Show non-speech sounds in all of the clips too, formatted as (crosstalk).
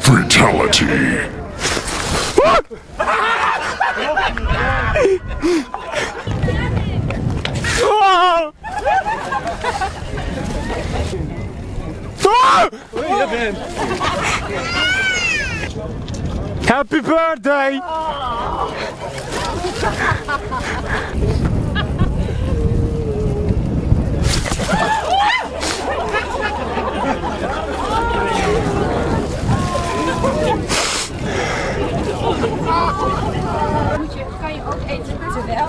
Fatality. Happy birthday! (laughs) kan je ook eten terwijl.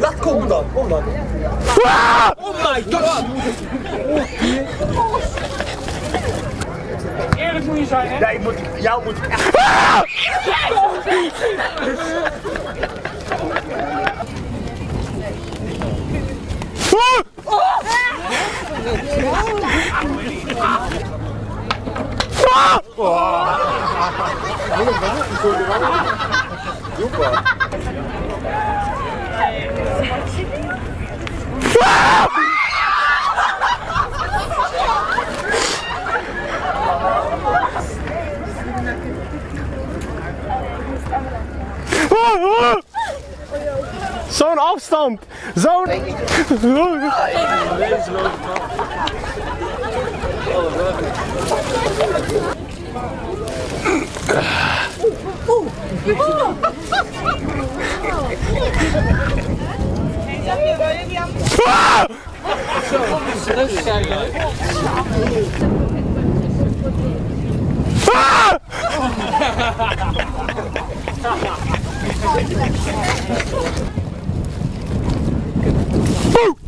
Laat komen dan, kom dan. Oh my god! Zijn, hè? Ja, ik moet, jou moet ik echt... Zo'n afstand! Zo'n... (laughs) Vote!